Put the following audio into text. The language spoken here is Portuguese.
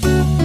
Música